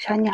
小鸟。